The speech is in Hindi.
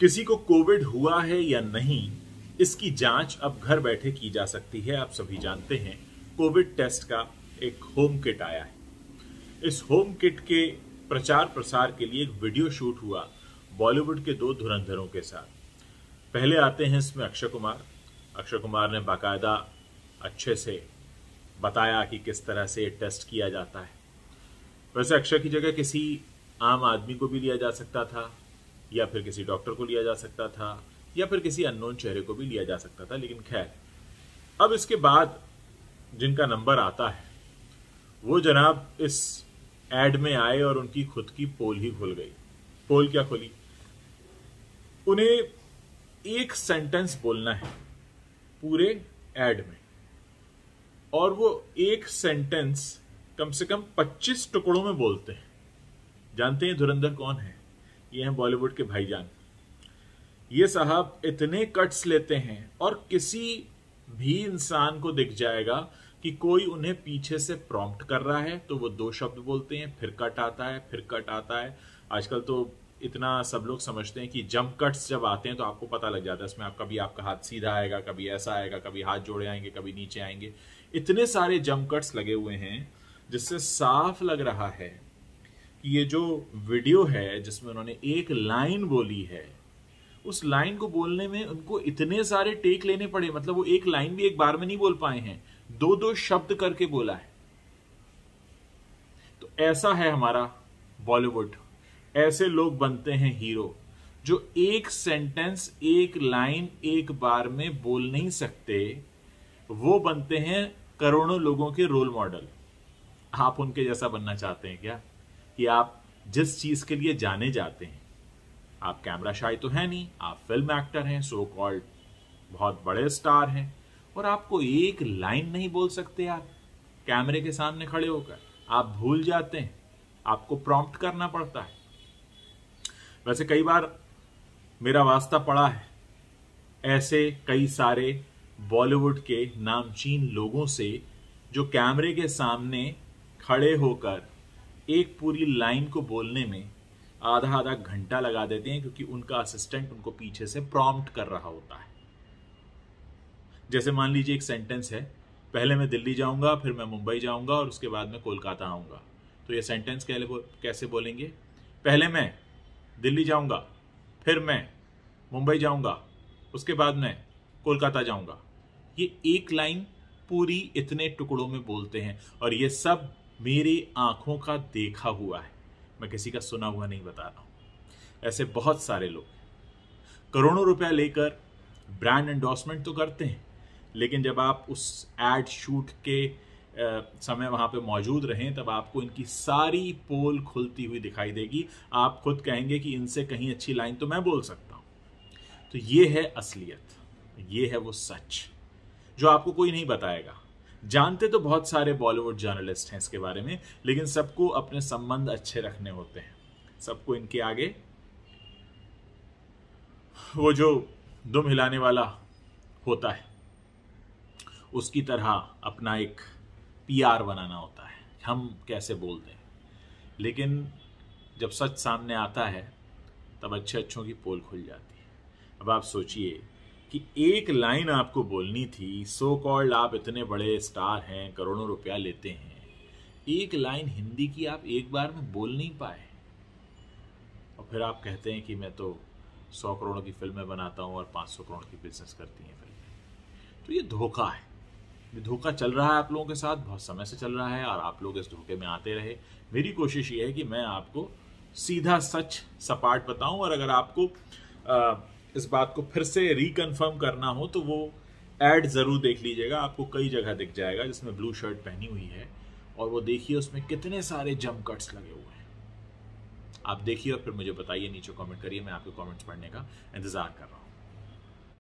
किसी को कोविड हुआ है या नहीं, इसकी जाँच अब घर बैठे की जा सकती है। आप सभी जानते हैं, कोविड टेस्ट का एक होम किट आया है। इस होम किट के प्रचार प्रसार के लिए एक वीडियो शूट हुआ बॉलीवुड के दो धुरंधरों के साथ। पहले आते हैं इसमें अक्षय कुमार। अक्षय कुमार ने बाकायदा अच्छे से बताया कि किस तरह से टेस्ट किया जाता है। वैसे अक्षय की जगह किसी आम आदमी को भी लिया जा सकता था। या फिर किसी डॉक्टर को लिया जा सकता था, या फिर किसी अननोन चेहरे को भी लिया जा सकता था, लेकिन खैर। अब इसके बाद जिनका नंबर आता है, वो जनाब इस एड में आए और उनकी खुद की पोल ही खुल गई। पोल क्या खुली? उन्हें एक सेंटेंस बोलना है पूरे एड में, और वो एक सेंटेंस कम से कम 25 टुकड़ों में बोलते हैं। जानते हैं धुरंधर कौन है? ये हैं बॉलीवुड के भाईजान। ये साहब इतने कट्स लेते हैं और किसी भी इंसान को दिख जाएगा कि कोई उन्हें पीछे से प्रॉम्प्ट कर रहा है तो वो दो शब्द बोलते हैं, फिर कट आता है, फिर कट आता है। आजकल तो इतना सब लोग समझते हैं कि जंप कट्स जब आते हैं तो आपको पता लग जाता है, इसमें आप कभी आपका हाथ सीधा आएगा, कभी ऐसा आएगा, कभी हाथ जोड़े आएँगे, कभी नीचे आएँगे। इतने सारे जंप कट्स लगे हुए हैं, जिससे साफ़ लग रहा है कि ये जो वीडियो है, जिसमें उन्होंने एक लाइन बोली है, उस लाइन को बोलने में उनको इतने सारे टेक लेने पड़े। मतलब वो एक लाइन भी एक बार में नहीं बोल पाए हैं। दो दो शब्द करके बोला है। तो ऐसा है हमारा बॉलीवुड ऐसे लोग बनते हैं हीरो जो एक सेंटेंस एक लाइन एक बार में बोल नहीं सकते। वो बनते हैं करोड़ों लोगों के रोल मॉडल आप उनके जैसा बनना चाहते हैं क्या? कि आप जिस चीज़ के लिए जाने जाते हैं, आप कैमरा शाय तो है नहीं, आप फ़िल्म एक्टर हैं सो कॉल्ड बहुत बड़े स्टार हैं, और आपको एक लाइन नहीं बोल सकते आप, कैमरे के सामने खड़े होकर। आप भूल जाते हैं, आपको प्रॉम्प्ट करना पड़ता है। वैसे कई बार मेरा वास्ता पड़ा है, ऐसे कई सारे बॉलीवुड के नामचीन लोगों से जो कैमरे के सामने खड़े होकर एक पूरी लाइन को बोलने में आधा आधा घंटा लगा देते हैं क्योंकि उनका असिस्टेंट उनको पीछे से प्रॉम्प्ट कर रहा होता है। जैसे मान लीजिए एक सेंटेंस है, पहले मैं दिल्ली जाऊँगा, फिर मैं मुंबई जाऊँगा और उसके बाद मैं कोलकाता आऊँगा। तो ये सेंटेंस कैसे बोलेंगे? पहले मैं दिल्ली जाऊँगा, फिर मैं मुंबई जाऊँगा, उसके बाद मैं कोलकाता जाऊँगा। ये एक लाइन पूरी इतने टुकड़ों में बोलते हैं और ये सब मेरी आँखों का देखा हुआ है। मैं किसी का सुना हुआ नहीं बता रहा हूँ। ऐसे बहुत सारे लोग करोड़ों रुपया लेकर ब्रांड एंडोर्समेंट तो करते हैं, लेकिन जब आप उस एड शूट के समय वहाँ पे मौजूद रहें, तब आपको इनकी सारी पोल खुलती हुई दिखाई देगी। आप खुद कहेंगे कि इनसे कहीं अच्छी लाइन तो मैं बोल सकता हूँ। तो ये है असलियत, ये है वो सच, जो आपको कोई नहीं बताएगा। जानते तो बहुत सारे बॉलीवुड जर्नलिस्ट हैं इसके बारे में, लेकिन सबको अपने संबंध अच्छे रखने होते हैं। सबको इनके आगे वो जो दुम हिलाने वाला होता है, उसकी तरह अपना एक पीआर बनाना होता है। हम कैसे बोलते हैं? लेकिन जब सच सामने आता है, तब अच्छे अच्छों की पोल खुल जाती है। अब आप सोचिए कि एक लाइन आपको बोलनी थी सो कॉल्ड आप इतने बड़े स्टार हैं करोड़ों रुपया लेते हैं। एक लाइन हिंदी की आप एक बार में बोल नहीं पाए। और फिर आप कहते हैं कि मैं तो सौ करोड़ की फ़िल्में बनाता हूँ और पाँच सौ करोड़ की बिज़नेस करती हैं फ़िल्में। तो ये धोखा है। ये धोखा चल रहा है आप लोगों के साथ बहुत समय से चल रहा है और आप लोग इस धोखे में आते रहे। मेरी कोशिश ये है कि मैं आपको सीधा सच सपाट बताऊँ और अगर आपको आ, इस बात को फिर से रिकन्फर्म करना हो तो वो एड ज़रूर देख लीजिएगा। आपको कई जगह दिख जाएगा जिसमें ब्लू शर्ट पहनी हुई है और वो देखिए उसमें कितने सारे जम कट्स लगे हुए हैं। आप देखिए और फिर मुझे बताइए, नीचे कमेंट करिए, मैं आपके कमेंट्स पढ़ने का इंतज़ार कर रहा हूँ।